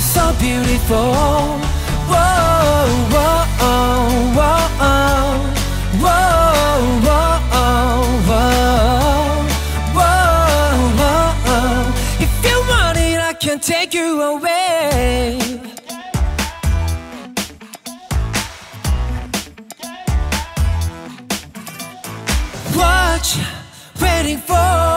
paradise so beautiful Whoa, whoa, whoa, whoa, whoa, whoa, whoa, whoa. If you want it, I can take you away. You waiting for?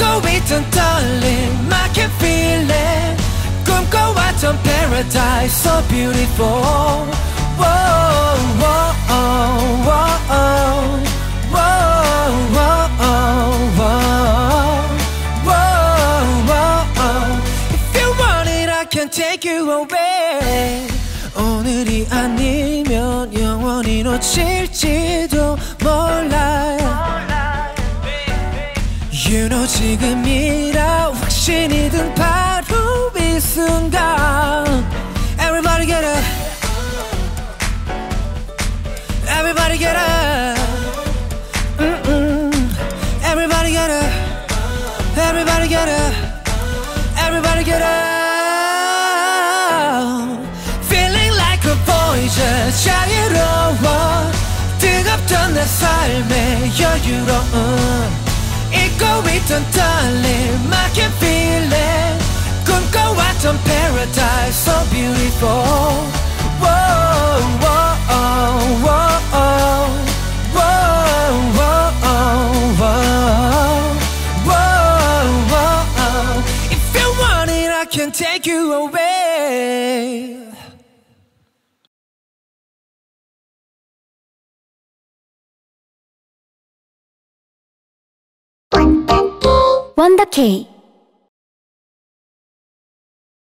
잊고 있던 떨림 I can feel it 꿈꿔왔던 paradise so beautiful Whoa, whoa, whoa, whoa, whoa, whoa, whoa. If you want it, I can take you away. 오늘이 아니면 영원히 놓칠지도 몰라. You know 지금이라 확신이 든 바로 이 순간. Everybody get up. Everybody get up. Mm-mm. Everybody get up. Everybody get up. Everybody get up. Feeling like a voyager 자유로워 뜨겁던 내 삶의 여유로움 잊고 있던 떨림 I can feel it 꿈꿔왔던 paradise so beautiful Whoa, whoa, whoa, whoa, whoa, whoa, whoa, whoa. If you want it, I can take you away. 1theK.